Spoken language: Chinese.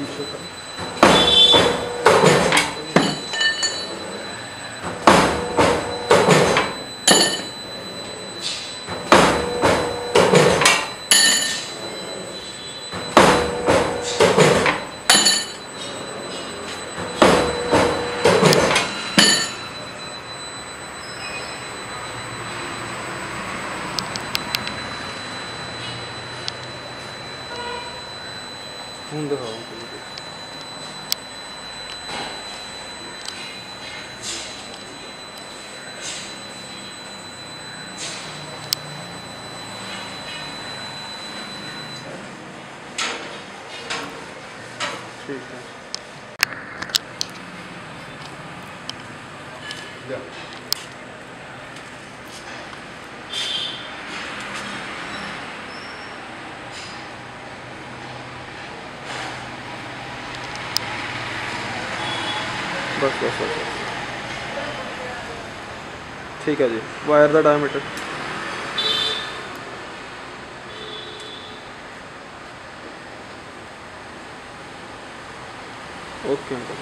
подписчикам. 吹一下。对。बस बस बस ठीक है जी वायर का डायमीटर ओके अंकल